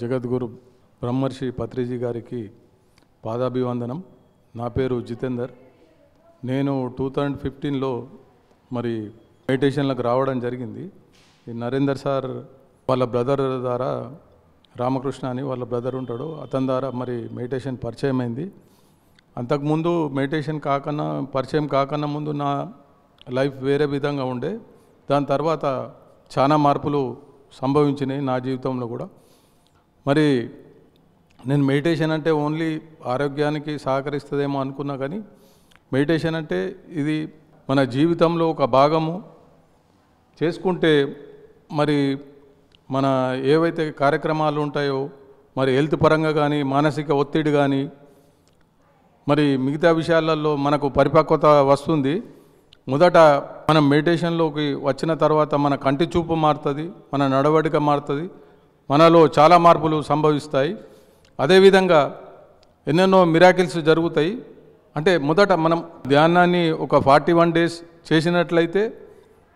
జగద్గురు బ్రహ్మర్షి పత్రిజీ గారికి పాదాభివందనం. నా పేరు జితేందర్. నేను టూ థౌజండ్ ఫిఫ్టీన్లో మరి మెడిటేషన్లకు రావడం జరిగింది. ఈ నరేందర్ సార్ వాళ్ళ బ్రదర్ ద్వారా రామకృష్ణ అని వాళ్ళ బ్రదర్ ఉంటాడు. అతని ద్వారా మరి మెడిటేషన్ పరిచయం అయింది. అంతకుముందు మెడిటేషన్ కాకన్నా పరిచయం కాకన్నా ముందు నా లైఫ్ వేరే విధంగా ఉండే. దాని తర్వాత చాలా మార్పులు సంభవించినాయి నా జీవితంలో కూడా. మరి నేను మెడిటేషన్ అంటే ఓన్లీ ఆరోగ్యానికి సహకరిస్తుందేమో అనుకున్నా కానీ మెడిటేషన్ అంటే ఇది మన జీవితంలో ఒక భాగము. చేసుకుంటే మరి మన ఏవైతే కార్యక్రమాలు ఉంటాయో మరి హెల్త్ పరంగా కానీ మానసిక ఒత్తిడి కానీ మరి మిగతా విషయాలలో మనకు పరిపక్వత వస్తుంది. మొదట మనం మెడిటేషన్లోకి వచ్చిన తర్వాత మన కంటి చూపు మారుతుంది మన నడవడిక మారుతుంది మనలో చాలా మార్పులు సంభవిస్తాయి. అదేవిధంగా ఎన్నెన్నో మిరాకిల్స్ జరుగుతాయి. అంటే మొదట మనం ధ్యానాన్ని ఒక ఫార్టీ వన్ డేస్ చేసినట్లయితే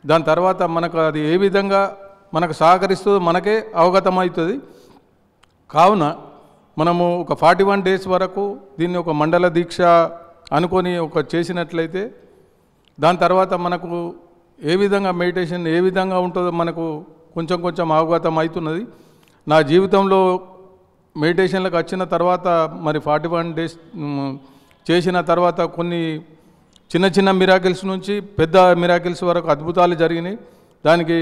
దాని తర్వాత మనకు అది ఏ విధంగా మనకు సహకరిస్తుందో మనకే అవగతమవుతుంది. కావున మనము ఒక ఫార్టీ వన్ డేస్ వరకు దీన్ని ఒక మండల దీక్ష అనుకొని ఒక చేసినట్లయితే దాని తర్వాత మనకు ఏ విధంగా మెడిటేషన్ ఏ విధంగా ఉంటుందో మనకు కొంచెం కొంచెం అవగతం అవుతున్నది నా జీవితంలో మెడిటేషన్లకు వచ్చిన తర్వాత మరి ఫార్టీ వన్ డేస్ చేసిన తర్వాత కొన్ని చిన్న చిన్న మిరాకిల్స్ నుంచి పెద్ద మిరాకిల్స్ వరకు అద్భుతాలు జరిగినాయి. దానికి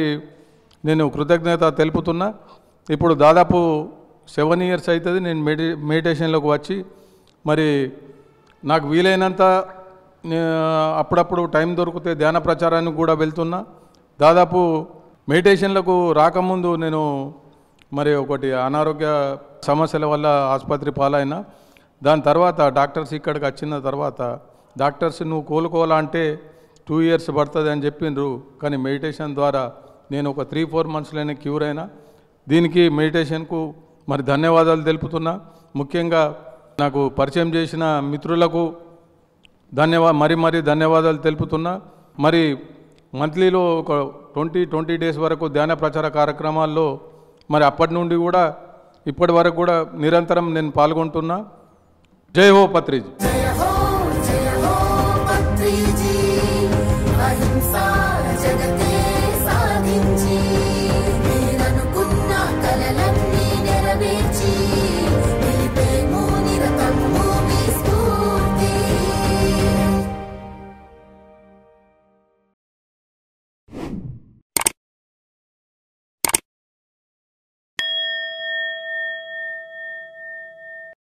నేను కృతజ్ఞత తెలుపుతున్నా. ఇప్పుడు దాదాపు సెవెన్ ఇయర్స్ అవుతుంది నేను మెడి మెడిటేషన్లోకి వచ్చి. మరి నాకు వీలైనంత అప్పుడప్పుడు టైం దొరికితే ధ్యాన ప్రచారానికి కూడా వెళ్తున్నా. దాదాపు మెడిటేషన్లకు రాకముందు నేను మరి ఒకటి అనారోగ్య సమస్యల వల్ల ఆసుపత్రి పాలైన దాని తర్వాత డాక్టర్స్ ఇక్కడికి వచ్చిన తర్వాత డాక్టర్స్ నువ్వు కోలుకోవాలంటే టూ ఇయర్స్ పడుతుంది అని చెప్పిండ్రు కానీ మెడిటేషన్ ద్వారా నేను ఒక త్రీ ఫోర్ మంత్స్లోనే క్యూర్ అయినా. దీనికి మెడిటేషన్కు మరి ధన్యవాదాలు తెలుపుతున్నా. ముఖ్యంగా నాకు పరిచయం చేసిన మిత్రులకు ధన్యవా మరి మరి ధన్యవాదాలు తెలుపుతున్నా. మరి మంత్లీలో ఒక ట్వంటీ ట్వంటీ డేస్ వరకు ధ్యాన ప్రచార కార్యక్రమాల్లో మరి అప్పటి నుండి కూడా ఇప్పటి వరకు కూడా నిరంతరం నేను పాల్గొంటున్నా. జై హో పత్రిజీ. అహింసా జగతే సాధించి.